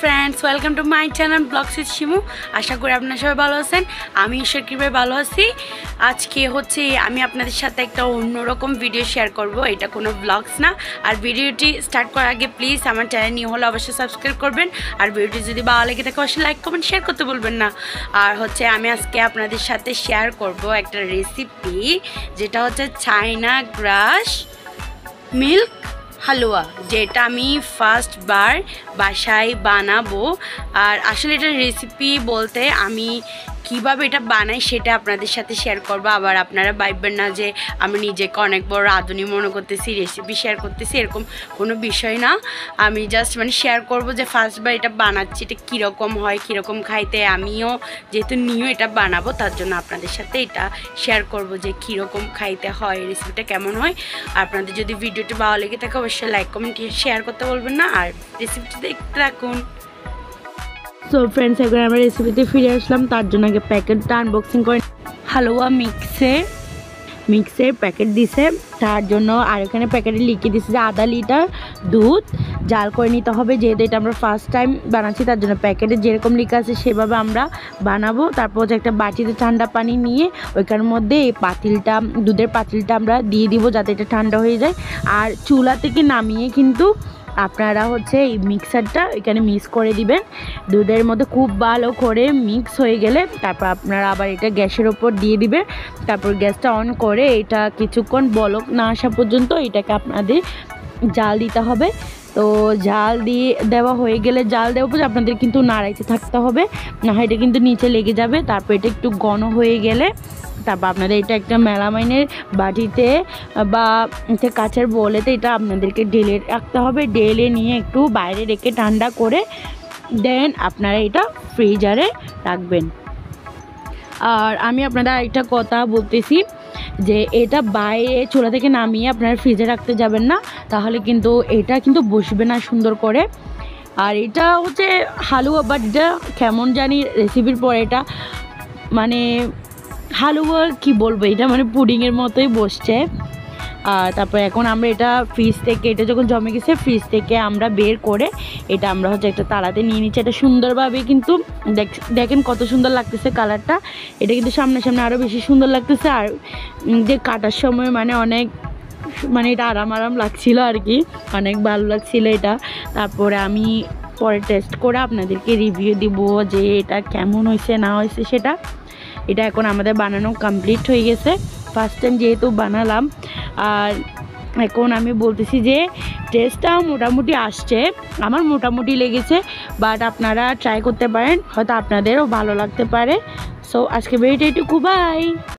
Friends welcome to my channel vlogs with Shimu আশা করি আপনারা সবাই ভালো আছেন। আমি ঈশ্বর কৃপায় ভালো আছি। আজকে হচ্ছে আমি আপনাদের সাথে একটা অন্যরকম ভিডিও শেয়ার করব। এটা কোনো ব্লগস না। আর ভিডিওটি স্টার্ট করার আগে প্লিজ আমার চ্যানেল নিয়ে হলে অবশ্যই সাবস্ক্রাইব করবেন। আর ভিডিওটি যদি ভালো লেগে থাকে, অবশ্যই লাইক কমেন্ট শেয়ার করতে বলবেন না। আর হচ্ছে আমি আজকে আপনাদের সাথে শেয়ার করব একটা রেসিপি যেটা হচ্ছে চাইনা গ্রাস মিল্ক হালুয়া, যেটা আমি ফার্স্ট বার বাসায় বানাবো। আর আসলে এটা রেসিপি বলতে আমি কীভাবে এটা বানাই সেটা আপনাদের সাথে শেয়ার করব। আবার আপনারা ভাববেন না যে আমি নিজেকে অনেক বড় আধুনিক মনে করতেছি রেসিপি শেয়ার করতেছি, এরকম কোনো বিষয় না। আমি জাস্ট মানে শেয়ার করব যে ফার্স্টবার এটা বানাচ্ছি, এটা কীরকম হয়, কীরকম খাইতে, আমিও যেহেতু নিয়েও এটা বানাবো, তার জন্য আপনাদের সাথে এটা শেয়ার করব যে কীরকম খাইতে হয় রেসিপিটা কেমন হয়। আপনাদের যদি ভিডিওটি ভালো লেগে থাকে অবশ্যই লাইক কমেন্ট শেয়ার করতে বলবেন না। আর রেসিপিটি দেখতে রাখুন সো ফ্রেন্ডস এখন আমরা রেসিপিতে ফিরে আসলাম। তার জন্য আগে প্যাকেটটা আনবক্সিং করে হালুয়া মিক্সের মিক্সের প্যাকেট দিছে। তার জন্য আর এখানে প্যাকেটে লিখে দিছে যে আধা লিটার দুধ জাল করে নিতে হবে। যেহেতু এটা আমরা ফার্স্ট টাইম বানাচ্ছি, তার জন্য প্যাকেটে যেরকম লিখা আছে সেভাবে আমরা বানাবো। তারপর হচ্ছে একটা বাটিতে ঠান্ডা পানি নিয়ে ওইখান মধ্যে এই পাতিলটা, দুধের পাতিলটা আমরা দিয়ে দিব যাতে এটা ঠান্ডা হয়ে যায়। আর চুলা থেকে নামিয়ে কিন্তু আপনারা হচ্ছে এই মিক্সারটা এখানে মিক্স করে দিবেন। দুধের মধ্যে খুব ভালো করে মিক্স হয়ে গেলে তারপর আপনারা আবার এটা গ্যাসের ওপর দিয়ে দিবেন। তারপর গ্যাসটা অন করে এটা কিছুক্ষণ বলক না আসা পর্যন্ত এটাকে আপনাদের জাল দিতে হবে। তো জাল দিয়ে দেওয়া হয়ে গেলে জাল দেওয়ার পর আপনাদের কিন্তু নাড়াইতে থাকতে হবে। না এটা কিন্তু নিচে লেগে যাবে। তারপর এটা একটু ঘন হয়ে গেলে তারপর আপনাদের এটা একটা মেলামাইনের বাটিতে বা কাছের বলেতে এটা আপনাদেরকে ডেলে রাখতে হবে। ডেলে নিয়ে একটু বাইরে রেখে ঠান্ডা করে দেন আপনারা এটা ফ্রিজারে রাখবেন। আর আমি আপনাদের একটা কথা বলতেছি। যে এটা বাইরে চুলা থেকে নামিয়ে আপনারা ফ্রিজে রাখতে যাবেন না, তাহলে কিন্তু এটা কিন্তু বসবে না সুন্দর করে। আর এটা হচ্ছে হালুয়া বাট এটা কেমন জানি রেসিপির পর এটা মানে হালুয়া কি বলব, এটা মানে পুডিংয়ের মতোই বসছে। আর তারপর এখন আমরা এটা ফ্রিজ থেকে, এটা যখন জমে গেছে ফ্রিজ থেকে আমরা বের করে এটা আমরা হচ্ছে একটা তালাতে নিয়ে নিচ্ছি। এটা সুন্দরভাবে কিন্তু দেখেন কত সুন্দর লাগতেছে কালারটা। এটা কিন্তু সামনে সামনে আরও বেশি সুন্দর লাগতেছে আর যে কাটার সময় মানে অনেক মানে এটা আরাম আরাম লাগছিল আর কি, অনেক ভালো লাগছিল এটা। তারপরে আমি পরে টেস্ট করে আপনাদেরকে রিভিউ দিব যে এটা কেমন হয়েছে, না হয়েছে সেটা। এটা এখন আমাদের বানানো কমপ্লিট হয়ে গেছে। ফার্স্ট টাইম যেহেতু বানালাম আর এখন আমি বলতেছি যে টেস্টটা মোটামুটি আসছে। আমার মোটামুটি লেগেছে বাট আপনারা ট্রাই করতে পারেন, হয়তো আপনাদেরও ভালো লাগতে পারে। সো আজকে বেরিটা একটু বাই